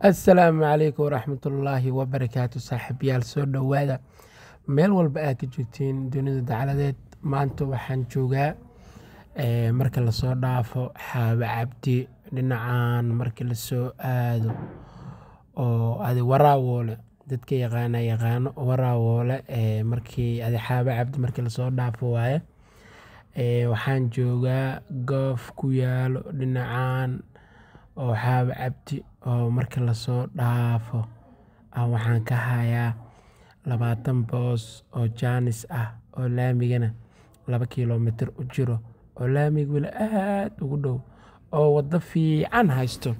assalaamu calaykum waraxmatullaahi wabarakaatu saaxiibayaal soo dhowaada. Meel walba aad ka joogtiin dunida dacaladeed maanta waxaan joogaa eh, marka la soo dhaafo xaaba cabdi dhinacan marka la soo aado oo adi waraawoole dadka yaqaana yaqaano waraawoole eh, markii adi xaaba cabdi markii la soo dhaafo waaye. Eh, waxaan joogaa goof ku yaalo dhinacan oo xaaba cabdi oo marka la soo dhaafo ah, waxaan ka hayaa labaatan boos oo jaanis ah oo laamigana laba kilomitir u jiro oo laamiga weli aad ugu dhow oo waddo fiican haysto.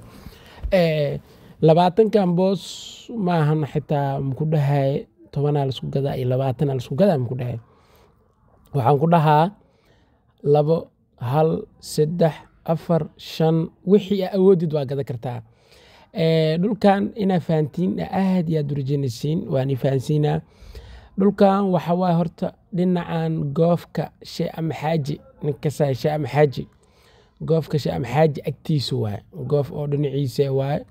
Labaatankan boos maahan xitaa maku dhahay tobanaa la isku gadaa iyo labaatanaa la isku gadaa maku dhahay. Waxaan ku dhahaa labo hal saddex afar shan wixii aa awoodid waa gada kartaa dhulkan inaa fahantiin aad iyo aad u rajaynaysiin waan i fahansiinaa. Dhulkan waxa waaye horta dhinacan goofka shee ama xaaji ninkasa shee ama goofka shee ama xaaji goof oo dhinaciisa waaye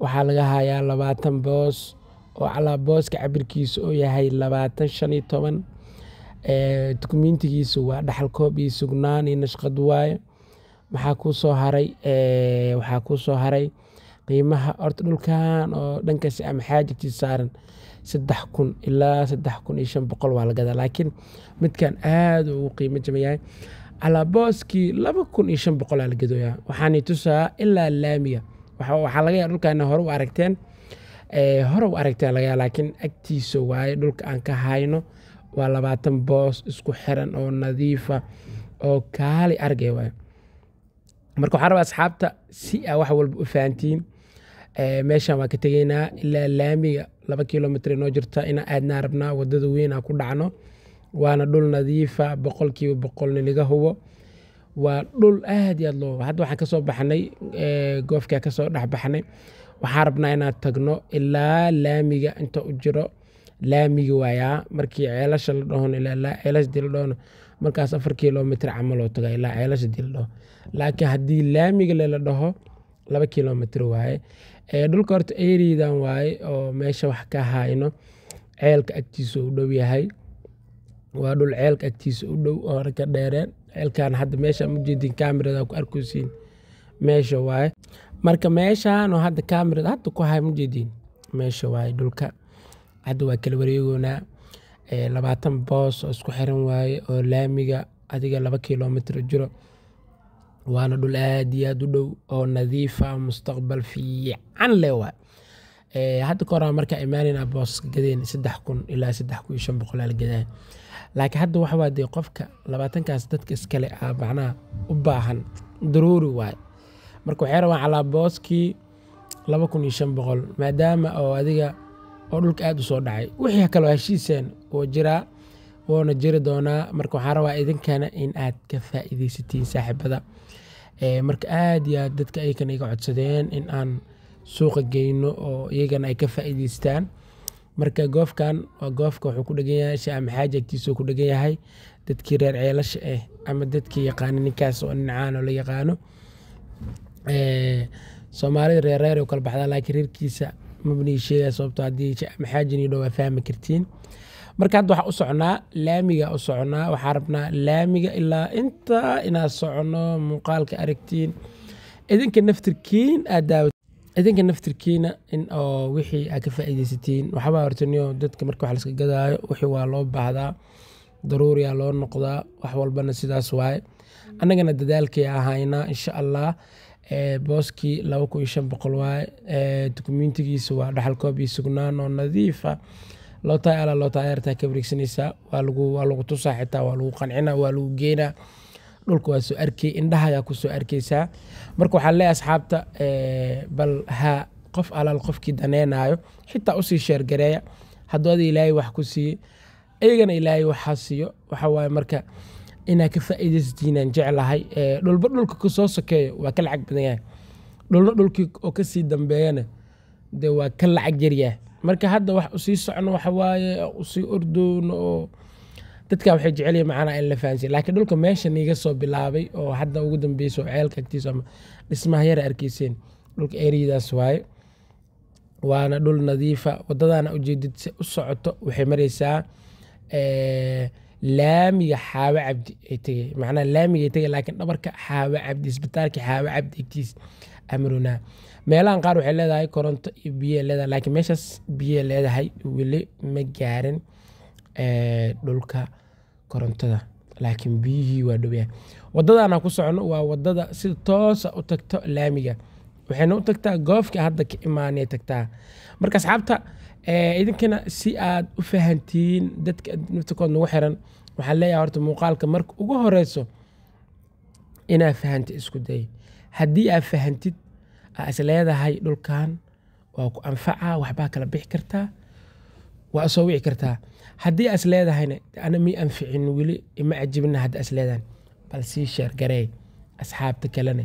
waxaa laga hayaa labaatan boos oo calaa booska cabirkiisa oo yahay labaatan shan iyo toban. Eh, dukumiintigiisa waa dhaxal koob iyo sugnaan iyo nashqad waaye maxaa kuu haray? Eh, waxaa kuu soo haray qiimaha horta dhulkan oo dhankaasi ama xaajigtiisa saaran saddex kun ilaa saddex kun iyo shan boqol waa la laakiin midkan aad ugu qiimo jaban yahay calaa booskii laba kun iyo shan boqol aa la gadooyaa. Waxaani tusaa ilaa laamiga. Waxa waxaa laga yaaba dhulkan hore u aragteen Eh, hore u aragteen laga laakiin agtiisa waaye dhulka aan ka hayno waa labaatan boos isku xiran oo nadiifa oo kaali argay waaye. Marka waxaan rabaa asxaabta si aa wax walba u fahantiin meeshan waa ka tegeynaa ilaa laamiga laba kilomitr inoo jirta inaa aadnaa rabnaa waddada weyn aa ku dhacno. Waana dhul nadiifa boqolkiiba boqolna laga hubo. Waa dhul aad iyo aad loo hadda waxaan ka soo baxnay goofkaa ka soo dhex baxnay. Waxaan rabnaa inaan tagno ilaa laamiga inta u jiro. Laamiga waayaa markii ceelasha la dhahon ilaa ceelasha dii la dhahon markaas afar kilomitr camal oo taga ilaa ceelasha dii la dhaho laakiin haddii laamiga lela dhaho laba kilomitr waaye dhulka horta eridan waaye oo meesha wax ka hayno ceelka agtiisa u dhow yahay. Waa dhul ceelka agtiisa u dhow oo ka dheereen. Ceelkan hadda meesha mujeedin kamerada ku arkaysiin meesha waaye marka meeshan oo hadda kamerada hadda ku hay mujeedin meesha waaye dhulka. Hadda waa kala wareegoonaa. Labaatan boos oo isku xiran waaye oo laamiga adiga laba kilomitr jiro waana dhul aad iyo aad u dhow oo nadiifa mustaqbal fiican leh waa hadda ka horaa markaa booska gadeen saddex kun ilaa saddex kun iyo shan boqol aa la gadaa laakiin hadda waxa waa dee qofka labaatankaas dadka iskale ah macnaha u baahan daruuri waaye marka waxay rabaan calaa booskii laba kun iyo shan boqol maadaama oo adiga oo dhulka aad u soo dhacay wixii kaloo heshiiseen oo jiraa woona jiri doonaa marka waxaa rabaa idinkana in aad ka faa'iidaysatiin saaxiibada. Marka aad iyo aad dadka ayagana iga codsadeen in aan suuqa geyno oo iyagana ay ka faa'iidaystaan. Marka goofkan waa goofka wuxuu ku dhegan yahay shee ama xaaji agtiisa uu ku dhegan yahay dadkii reer ceelasha ah ama dadkii yaqaana ninkaas oo nincaan oo la yaqaano. Soomaalida reer reer u kala baxdaa laakiin reerkiisa mabnii sheegaya sababto haddii shee ama xaajin dhow waa fahmi kartiin marka hadda waxaa u soconaa laamiga u soconaa waxaa rabnaa laamiga ilaa inta inaad socono muuqaalka aragtiin. Idinka naftirkiin aad daawat idinka naftirkiina in oo wixii aad ka faa'iidaysatiin. Waxbaa hortaniyo dadka marka wax laska gadaayo wixii waa loo baahdaa daruuriyaa loo noqdaa wax walbana sidaas waaye. Annagana dadaalkay ahaynaa insha allah booskii laba kun iyo shan boqol waaye dukumiintigiisa waa dhaxal iyo sugnaan oo nadiifa loo tahay ala loo tahay artaa ka wareegsanaysaa waa lagu waa lagu tusaa xitaa waa lagu qancinaa waa lagu geynaa. Dhulka waa soo arkay indhahayaa ku arkaysaa marka waxaa leeyahay asxaabta bal ha qof alaal qofkii daneenaayo xitaa u sii sheergareeya hadduu ada ilaahay wax ku siiye iyagana ilaahay waxaa siiyo. Waxa waaye marka inaa ka faa'iidaysatiin jeclahay dhulba dhulka ka soo sokeeyo waa ka lacag badan yahay. Dhulna dhulkii oo ka sii dambeeyana dee waa ka lacag yaryahay marka hadda wax u sii socno waxa waaye u sii ordoono oo dadka waxay jecel yihiin macnaha in la fahansiyo. Laakiin dhulka meesha niiga soo bilaabay oo hadda ugu dambeysa oo ceelka agtiisa ama dhismaha yara arkeyseen dhulka eriyadaas waaye waana dhul nadiifa. Wadadana ujeedid si u socoto waxay mareysaa laamiga xaawo cabdi ay tegay macnaha laamiga ay tegay laakiin dhabarka xaawo cabdi isbitaalka xaawo cabdi egtiis amarunaa meelahan qaar waxay leedahay koronto iyo biyo leedahay laakiin meeshaas biyo leedahay weli ma gaarin dhulka korontada. Laakiin biyihii waa dhowyahay wadadana ku socono waa waddada sida toosa u tagto laamiga. Waxayna u tagtaa goofka hadda ka imaanay tagtaa. Marka asxaabta idinkana si aad u fahantiin dadka naftakood nagu xiran waxaan leeyahay horta muuqaalka marka ugu horeyso inaad fahantid isku day haddii aad fahantid aa is leedahay dhulkan waa ku anfaca waxbaa kala bixi kartaa waa soo wici kartaa haddii aad is leedahayna ana mi anficin weli ima cajibina hadda is leedahay. Bal sii sheergarey asxaabta kalena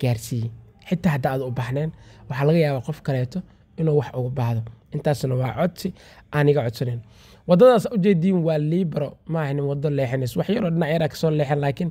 gaarsii xitaa hadda aad u baxneen waxaa laga yaabaa qof kaleeto inuu wax uga baahdo. Intaasna waa codsi aan iga codsanayn wadadaas ujeediin waa liibaro maahan wado leexinays wax yaroo dhinac yaraa ka soo leexan laakiin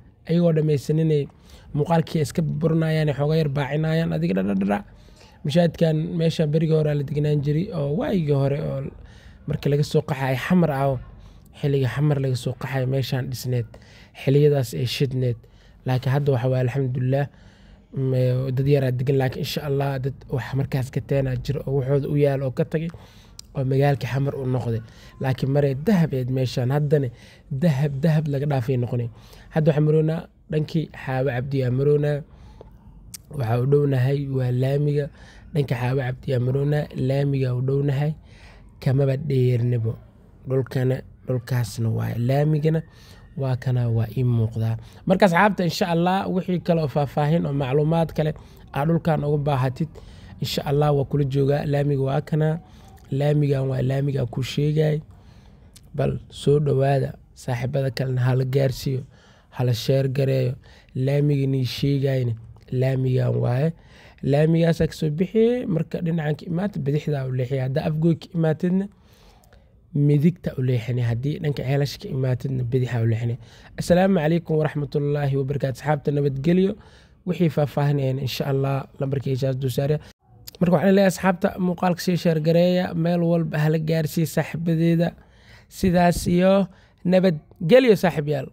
ayagoo dhammaysaninay muuqaalkii iska burinayaan xooga yar baacinayaan adiga dhadhadhadha mashaadkan meesha berigii hore la degnaan jiray oo waayigii hore oo markii laga soo qaxay xamar ah xilliga xamar laga soo qaxay meeshaan dhisneed xiliyadaas ee shidneed. Laakiin hadda waxa waye alxamdulilah dad yaraa degan laakiin insha allah dad wax markaas ka teenaa jiro oo waxooda u yaal oo ka tagay oo magaalka xamar u noqday. Laakiin maree dahabeed meeshaan haddana dahab dahab laga dhaafay noqonay. Hadda waxaa maroonaa dhankii xaawo cabdiyaa maroonaa waxaa u dhownahay waa laamiga. Dhanka xaawo cabdiyaa maroonaa laamiga u dhownahay kamaba dheernabo dhulkana dhulkaasna waa laamigana waa kana waa ii muuqdaa. Marka asxaabta insha allah wixii kale oo faahfaahin oo macluumaad kale aa dhulkan uga baahatid. Insha allah waa kula joogaa laamiga waa kana laamigan waa laamiga ku sheegay. Bal soo dhowaada saaxiibada kalena hala gaarsiiyo hala sheer gareeyo. Laamiganii sheegayna laamigan waaye. Laamigaasaa ka soo bixiye marka dhinacan ka imaata bidixdaa u leexiya haddaa afgooy ka imaatidna midigta u leexinay haddii dhanka ceelasha ka imaatidna bidixa u leexinay assalaamu calaykum waraxmatullaahi wabarakaatu asxaabta nabadgelyo wixii faahfaahinayeen insha allah lambarkiisaas duusaare marka waxaan leeyahay asxaabta muuqaalka sii sheergareeya meel walba hala gaarsiiya saaxiibadeeda sidaas iyo nabadgelyo saaxiibyaal